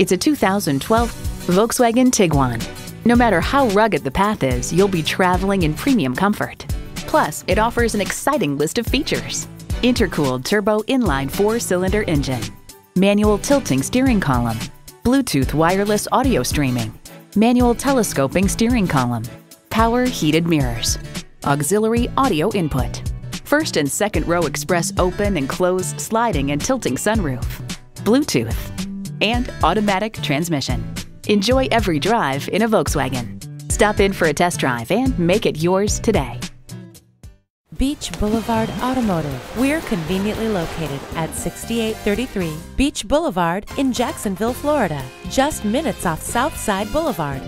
It's a 2012 Volkswagen Tiguan. No matter how rugged the path is, you'll be traveling in premium comfort. Plus, it offers an exciting list of features. Intercooled turbo inline four-cylinder engine, manual tilting steering column, Bluetooth wireless audio streaming, manual telescoping steering column, power heated mirrors, auxiliary audio input, first and second row express open and close sliding and tilting sunroof, Bluetooth, and automatic transmission. Enjoy every drive in a Volkswagen. Stop in for a test drive and make it yours today. Beach Boulevard Automotive. We're conveniently located at 6833 Beach Boulevard in Jacksonville, Florida, just minutes off Southside Boulevard.